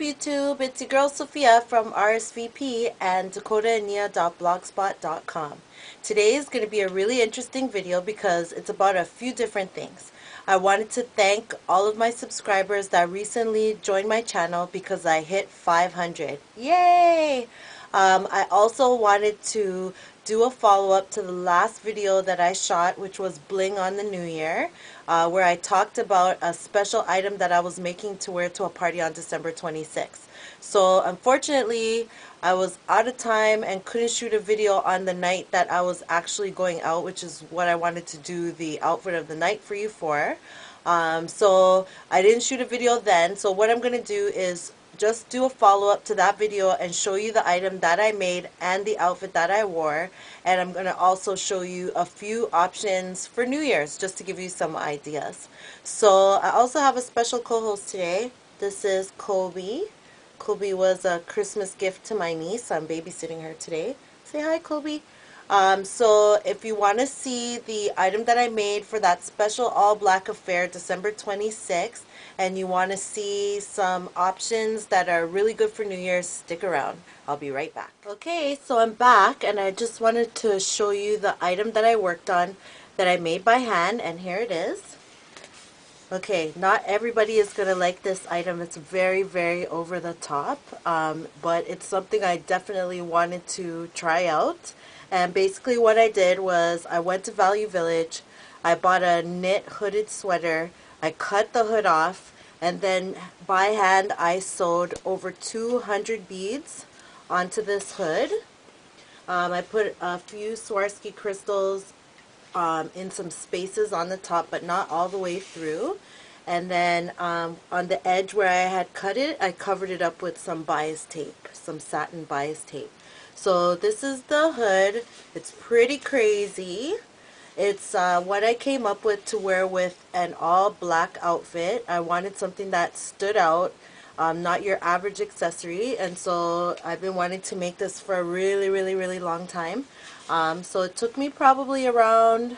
YouTube? It's your girl Sophia from RSVP and Dakotaandneah.blogspot.com. Today is going to be a really interesting video because it's about a few different things. I wanted to thank all of my subscribers that recently joined my channel because I hit 500. Yay! Um, I also wanted to do a follow-up to the last video that I shot, which was Bling on the New Year, uh, where I talked about a special item that I was making to wear to a party on December 26th. So unfortunately, I was out of time and couldn't shoot a video on the night that I was actually going out, which is what I wanted to do the outfit of the night for you for. Um, so I didn't shoot a video then. So what I'm going to do is just do a follow-up to that video and show you the item that I made and the outfit that I wore and I'm going to also show you a few options for New Year's just to give you some ideas. So I also have a special co-host today. This is Kobe. Kobe was a Christmas gift to my niece. I'm babysitting her today. Say hi Kobe. Um, so if you want to see the item that I made for that special all black affair December 26th and you want to see some options that are really good for New Year's, stick around. I'll be right back. Okay, so I'm back and I just wanted to show you the item that I worked on that I made by hand and here it is. Okay, not everybody is going to like this item. It's very, very over the top, um, but it's something I definitely wanted to try out. And basically what I did was I went to Value Village, I bought a knit hooded sweater, I cut the hood off, and then by hand I sewed over 200 beads onto this hood. Um, I put a few Swarovski crystals um, in some spaces on the top, but not all the way through. And then um, on the edge where I had cut it, I covered it up with some bias tape, some satin bias tape. So this is the hood. It's pretty crazy. It's uh, what I came up with to wear with an all black outfit. I wanted something that stood out, um, not your average accessory. And so I've been wanting to make this for a really, really, really long time. Um, so it took me probably around,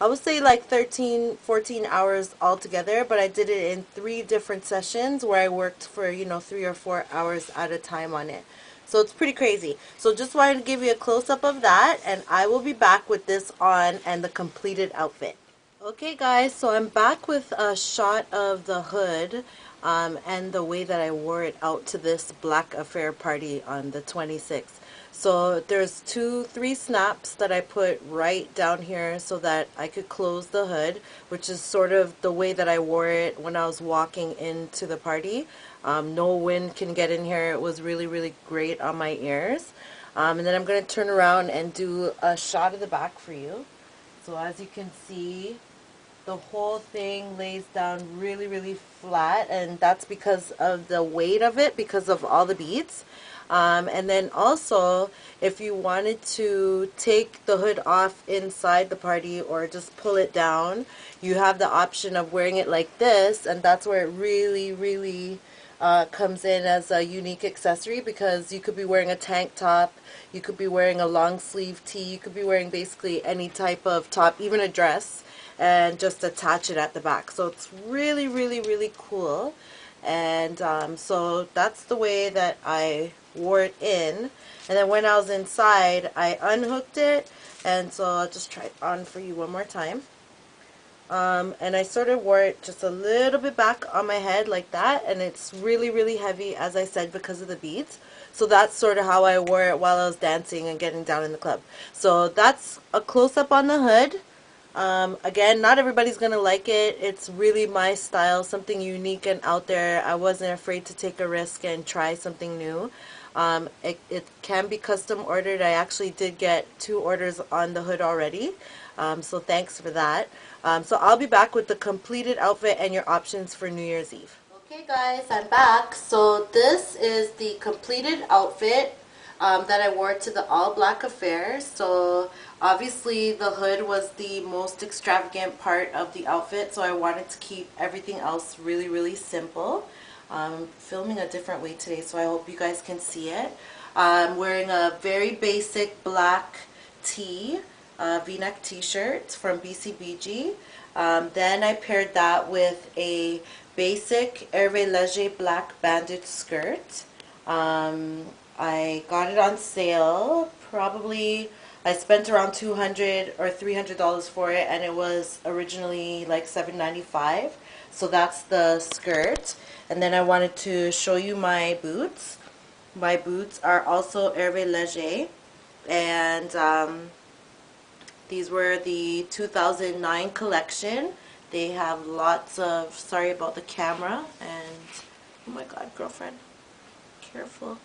I would say like 13, 14 hours altogether. But I did it in three different sessions where I worked for, you know, three or four hours at a time on it. So it's pretty crazy. So just wanted to give you a close-up of that and I will be back with this on and the completed outfit. Okay guys, so I'm back with a shot of the hood um, and the way that I wore it out to this black affair party on the 26th. So there's two, three snaps that I put right down here so that I could close the hood, which is sort of the way that I wore it when I was walking into the party. Um, no wind can get in here. It was really, really great on my ears. Um, and then I'm going to turn around and do a shot of the back for you. So as you can see, the whole thing lays down really, really flat. And that's because of the weight of it, because of all the beads. Um, and then also, if you wanted to take the hood off inside the party or just pull it down, you have the option of wearing it like this. And that's where it really, really uh, comes in as a unique accessory because you could be wearing a tank top, you could be wearing a long sleeve tee, you could be wearing basically any type of top, even a dress, and just attach it at the back. So it's really, really, really cool. And um, so that's the way that I wore it in. And then when I was inside, I unhooked it. And so I'll just try it on for you one more time. Um, and I sort of wore it just a little bit back on my head like that. And it's really really heavy as I said because of the beads. So that's sort of how I wore it while I was dancing and getting down in the club. So that's a close-up on the hood. Um, again not everybody's gonna like it. It's really my style something unique and out there. I wasn't afraid to take a risk and try something new um, it, it can be custom ordered I actually did get two orders on the hood already um, so thanks for that. Um, so I'll be back with the completed outfit and your options for New Year's Eve. Okay guys, I'm back. So this is the completed outfit um, that I wore to the all black affair. So obviously the hood was the most extravagant part of the outfit. So I wanted to keep everything else really, really simple. I'm filming a different way today, so I hope you guys can see it. I'm wearing a very basic black tee v-neck t-shirt from BCBG. Um, then I paired that with a basic Hervé Leger black bandage skirt. Um, I got it on sale. Probably I spent around 200 or $300 for it and it was originally like $7.95. So that's the skirt. And then I wanted to show you my boots. My boots are also Hervé Leger. And um, these were the 2009 collection. They have lots of, sorry about the camera, and oh my god, girlfriend, careful.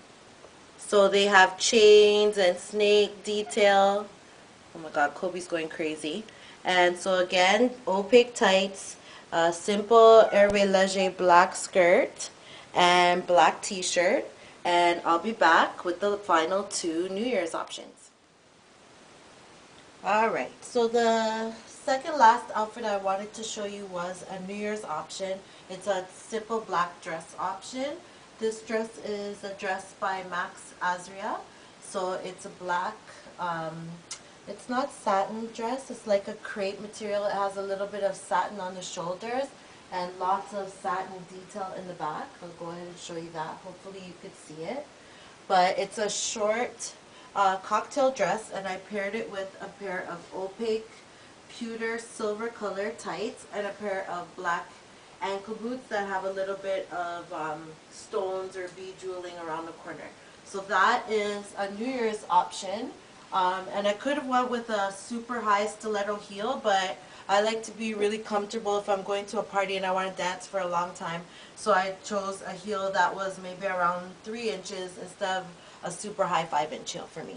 So they have chains and snake detail. Oh my god, Kobe's going crazy. And so again, opaque tights, a simple Hervé Leger black skirt, and black t-shirt. And I'll be back with the final two New Year's options. Alright, so the second last outfit I wanted to show you was a New Year's option. It's a simple black dress option. This dress is a dress by Max Azria. So it's a black, um, it's not satin dress, it's like a crepe material. It has a little bit of satin on the shoulders and lots of satin detail in the back. I'll go ahead and show you that. Hopefully you could see it. But it's a short uh, cocktail dress and I paired it with a pair of opaque pewter silver color tights and a pair of black ankle boots that have a little bit of um, stones or bead jeweling around the corner. So that is a New Year's option. Um, and I could have went with a super high stiletto heel, but I like to be really comfortable if I'm going to a party and I want to dance for a long time. So I chose a heel that was maybe around 3 inches instead of a super high 5 inch heel for me.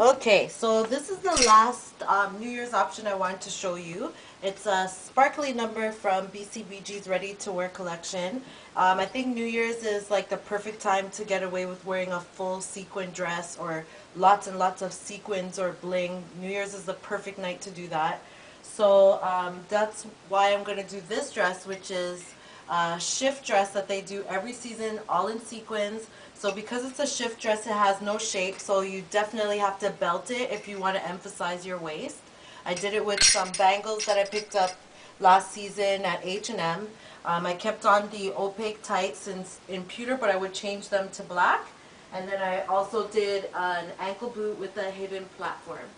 Okay, so this is the last um, New Year's option I wanted to show you. It's a sparkly number from BCBG's Ready to Wear collection. Um, I think New Year's is like the perfect time to get away with wearing a full sequin dress or lots and lots of sequins or bling. New Year's is the perfect night to do that. So um, that's why I'm going to do this dress, which is a shift dress that they do every season, all in sequins. So because it's a shift dress, it has no shape, so you definitely have to belt it if you want to emphasize your waist. I did it with some bangles that I picked up last season at H&M. Um, I kept on the opaque tights in, in pewter, but I would change them to black. And then I also did an ankle boot with a hidden platform.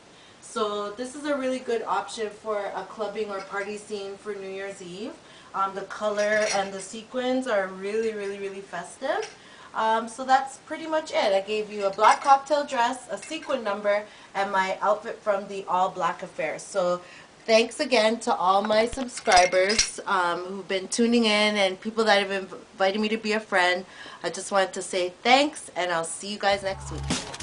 So this is a really good option for a clubbing or party scene for New Year's Eve. Um, the color and the sequins are really, really, really festive. Um, so that's pretty much it. I gave you a black cocktail dress, a sequin number, and my outfit from the All Black Affair. So thanks again to all my subscribers um, who've been tuning in and people that have invited me to be a friend. I just wanted to say thanks, and I'll see you guys next week.